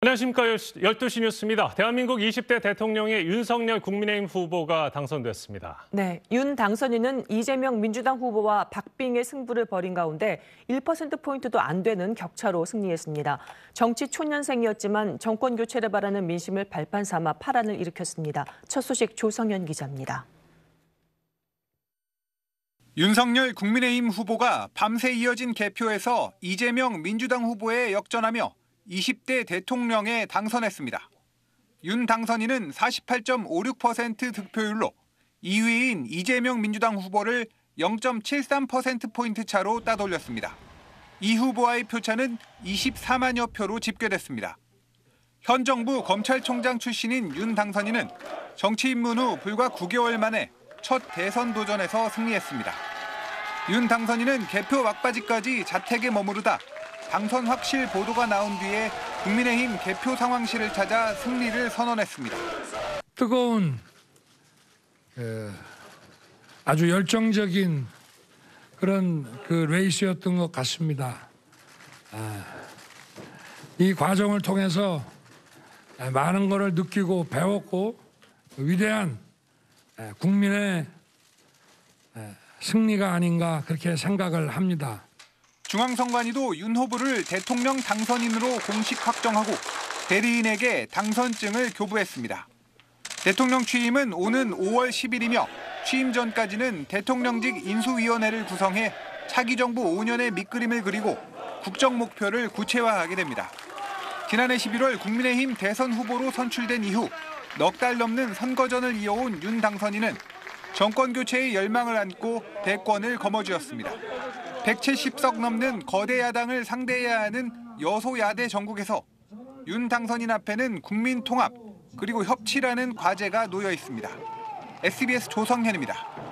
안녕하십니까. 12시 뉴스입니다. 대한민국 20대 대통령의 윤석열 국민의힘 후보가 당선됐습니다. 네, 윤 당선인은 이재명 민주당 후보와 박빙의 승부를 벌인 가운데 1%포인트도 안 되는 격차로 승리했습니다. 정치 초년생이었지만 정권 교체를 바라는 민심을 발판 삼아 파란을 일으켰습니다. 첫 소식 조성현 기자입니다. 윤석열 국민의힘 후보가 밤새 이어진 개표에서 이재명 민주당 후보에 역전하며 20대 대통령에 당선했습니다. 윤 당선인은 48.56% 득표율로 2위인 이재명 민주당 후보를 0.73%포인트 차로 따돌렸습니다. 이 후보와의 표차는 24만여 표로 집계됐습니다. 현 정부 검찰총장 출신인 윤 당선인은 정치 입문 후 불과 9개월 만에 첫 대선 도전에서 승리했습니다. 윤 당선인은 개표 막바지까지 자택에 머무르다 당선 확실 보도가 나온 뒤에 국민의힘 개표 상황실을 찾아 승리를 선언했습니다. 뜨거운 그 아주 열정적인 그런 그 레이스였던 것 같습니다. 아, 이 과정을 통해서 많은 것을 느끼고 배웠고 위대한 국민의 승리가 아닌가 그렇게 생각을 합니다. 중앙선관위도 윤 후보를 대통령 당선인으로 공식 확정하고 대리인에게 당선증을 교부했습니다. 대통령 취임은 오는 5월 10일이며 취임 전까지는 대통령직 인수위원회를 구성해 차기 정부 5년의 밑그림을 그리고 국정 목표를 구체화하게 됩니다. 지난해 11월 국민의힘 대선 후보로 선출된 이후 넉 달 넘는 선거전을 이어온 윤 당선인은 정권 교체의 열망을 안고 대권을 거머쥐었습니다. 170석 넘는 거대 야당을 상대해야 하는 여소야대 전국에서 윤 당선인 앞에는 국민 통합 그리고 협치라는 과제가 놓여 있습니다. SBS 조성현입니다.